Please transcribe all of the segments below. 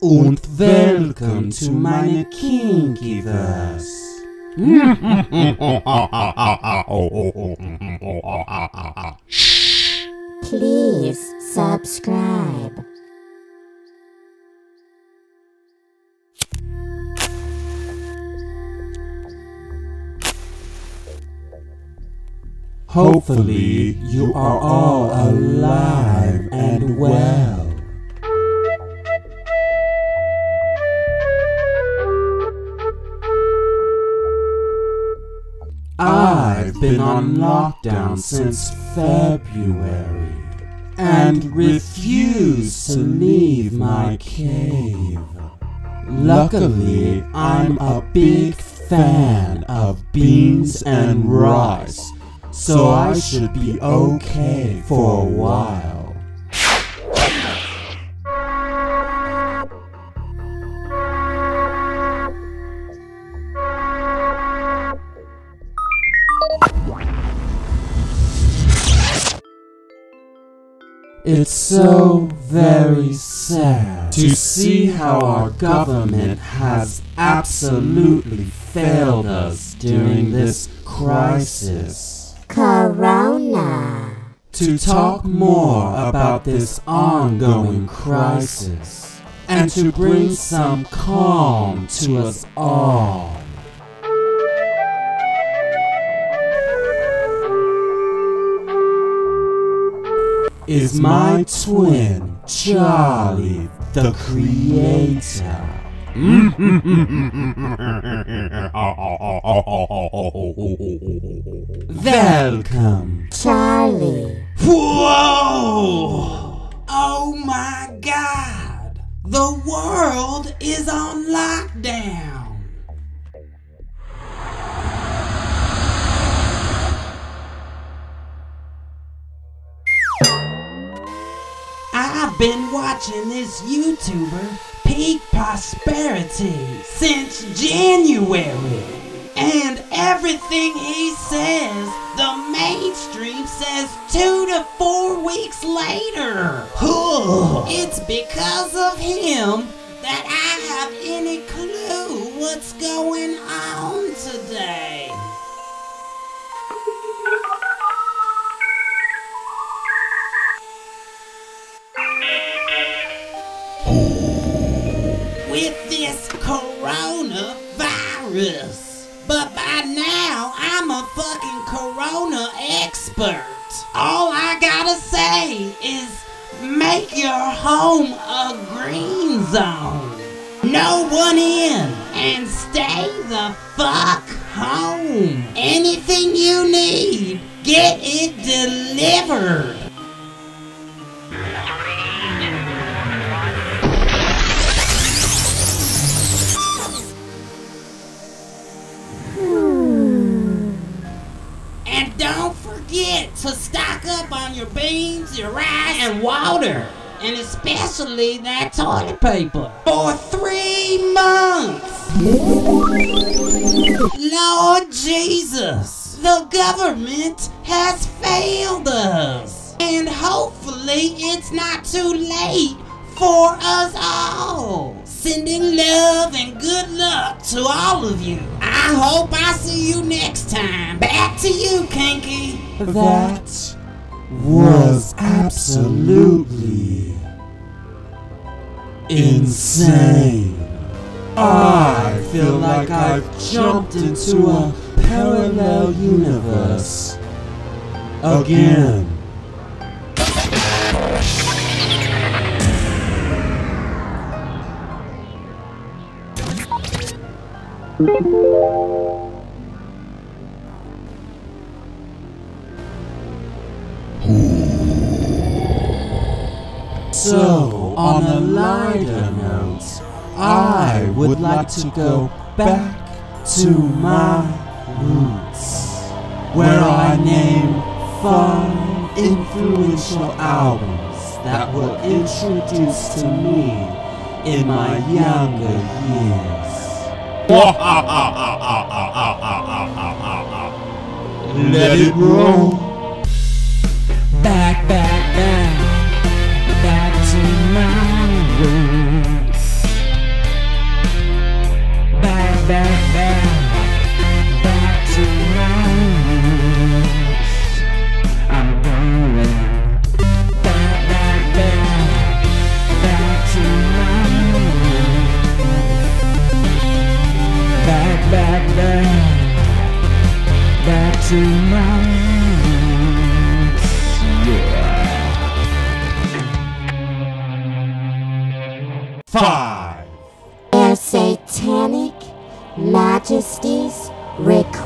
und welcome to meine Kinkyverse. Please subscribe. Hopefully, you are all alive and well. On lockdown since February and refuse to leave my cave. Luckily, I'm a big fan of beans and rice, so I should be okay for a while. It's so very sad to see how our government has absolutely failed us during this crisis. Corona. To talk more about this ongoing crisis and to bring some calm to us all. Is my twin, Charlie, the creator. Welcome. Charlie. Whoa! Oh my god! The world is on lockdown! Watching this YouTuber, Peak Prosperity, since January. And everything he says, the mainstream says two to four weeks later. it's because of him that I have any clue what's going on today. Coronavirus. But by now, I'm a fucking corona expert. All I gotta say is make your home a green zone. No one in and stay the fuck home. Anything you need, get it delivered. Beans, your rice, and water. And especially that toilet paper. For three months. Lord Jesus. The government has failed us. And hopefully it's not too late for us all. Sending love and good luck to all of you. I hope I see you next time. Back to you, Kinky. That was absolutely insane. I feel like I've jumped into a parallel universe again. So, on a lighter note, I would like to go back to my roots, where I name five influential albums that were introduced to me in my younger years. Let it roll.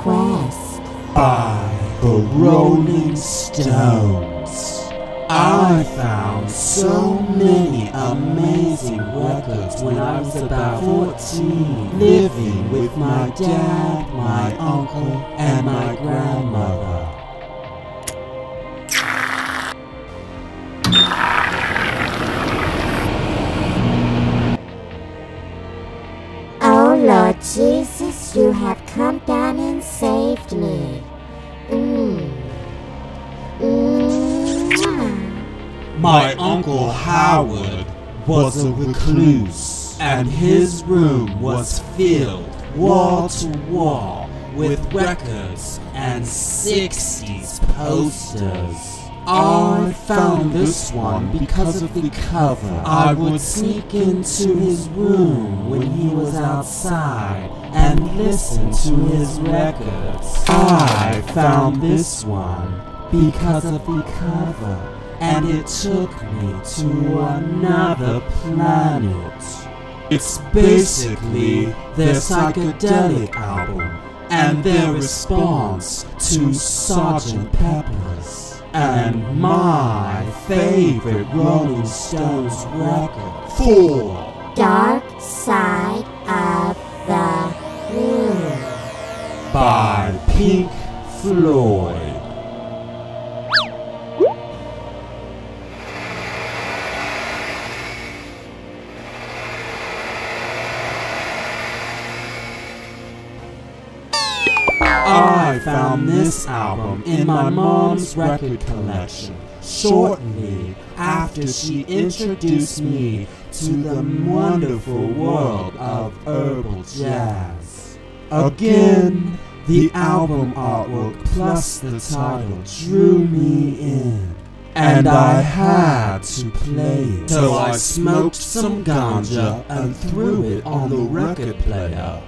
Request. by the Rolling Stones. I found so many amazing records when I was about 14, living with my dad, my uncle, and my grandmother. Oh Lord Jesus, Howard was a recluse, and his room was filled wall to wall with records and 60s posters. I found this one because of the cover. I would sneak into his room when he was outside and listen to his records. I found this one because of the cover, and it took me to another planet. It's basically their psychedelic album and their response to Sgt. Pepper's. And my favorite Rolling Stones record. Four. Dark side of the moon. By Pink Floyd. Found this album in my mom's record collection shortly after she introduced me to the wonderful world of herbal jazz. Again, the album artwork plus the title drew me in. And I had to play it. So I smoked some ganja and threw it on the record player.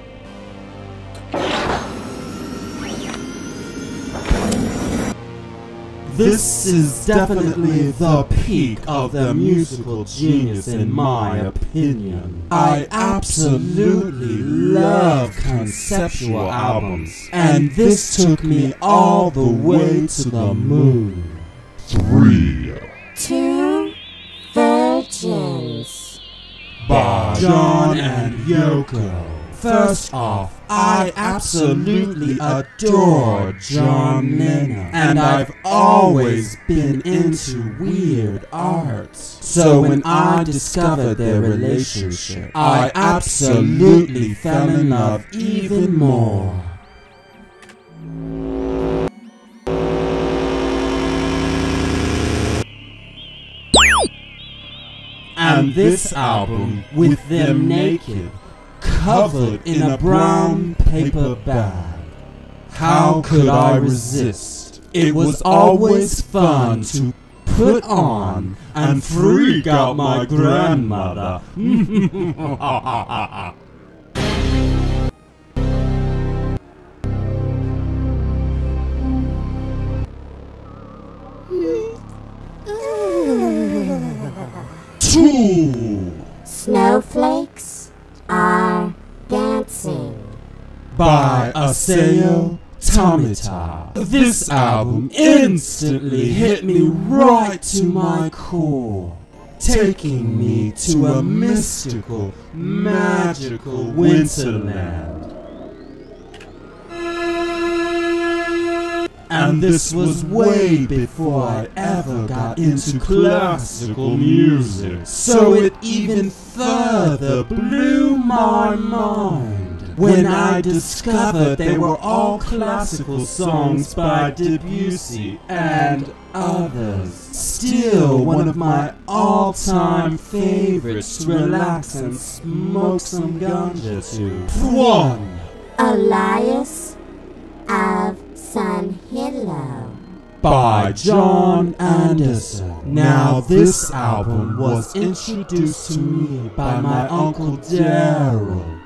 This is definitely the peak of their musical genius in my opinion. I absolutely love conceptual albums, and this took me all the way to the moon. Three. Two virgins. by John and Yoko. First off, I absolutely adore John Lennon, and I've always been into weird arts. So when I discovered their relationship, I absolutely fell in love even more. And this album, with them naked, covered in a brown paper bag. How could I resist? It was always fun to put on and freak out my grandmother. Two. By Isao Tomita. This album instantly hit me right to my core, taking me to a mystical, magical winterland. And this was way before I ever got into classical music. So it even further blew my mind when I discovered they were all classical songs by Debussy and others. Still one of my all-time favorites to relax and smoke some ganja to. One. Elias of Sun Hillow. By Jon Anderson. Now, this album was introduced to me by my Uncle Daryl.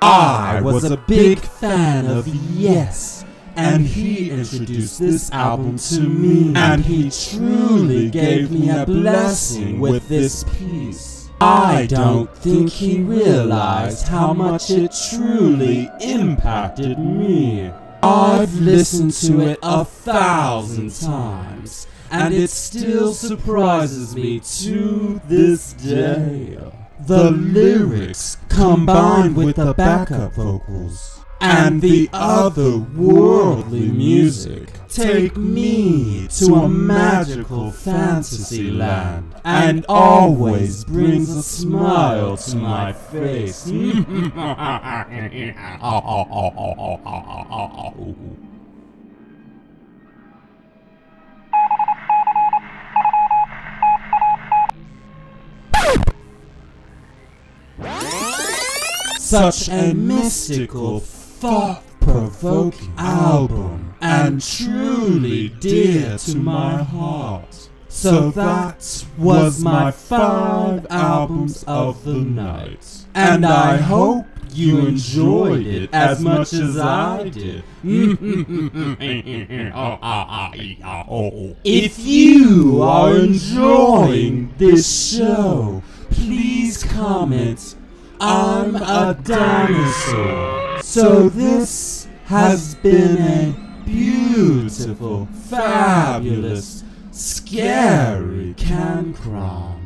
I was a big fan of Yes, and he introduced this album to me, and he truly gave me a blessing with this piece. I don't think he realized how much it truly impacted me. I've listened to it a thousand times, and it still surprises me to this day. The lyrics combined with the backup vocals and the otherworldly music. take me to a magical fantasy land. and always brings a smile to my face. Such a mystical, thought provoking album, and truly dear to my heart. So that was my five albums of the night. And I hope you enjoyed it as much as I did. if you are enjoying this show, please comment I'm a dinosaur. So this has been a beautiful, fabulous, scary Cann Chron.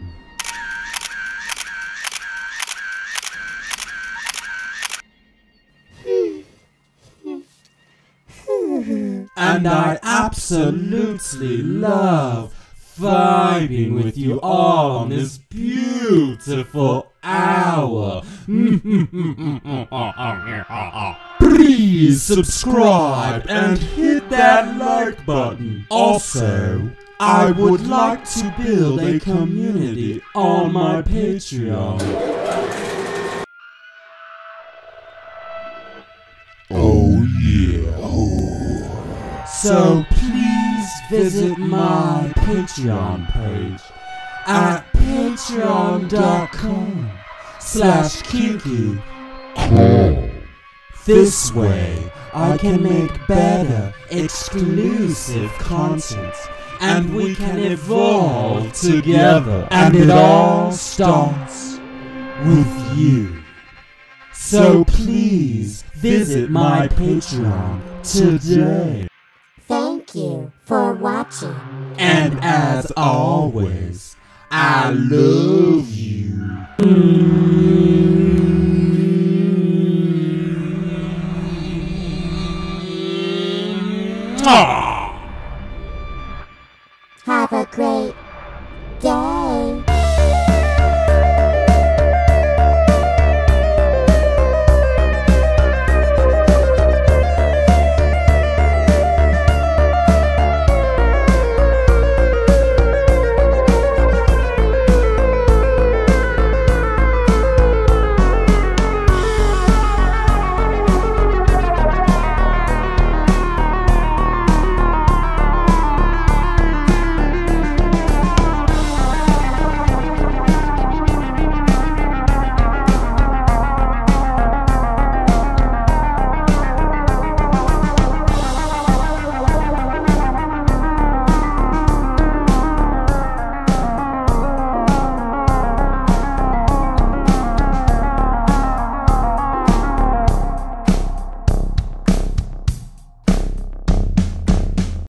And I absolutely love vibing with you all on this beautiful hour. Please subscribe and hit that like button. Also, I would like to build a community on my Patreon. Oh yeah. So please visit my Patreon page at patreon.com slash kinky. This way, I can make better, exclusive content, and we can evolve together. And it all starts with you. So please visit my Patreon today. Thank you for watching. And as always, I love you. Aww.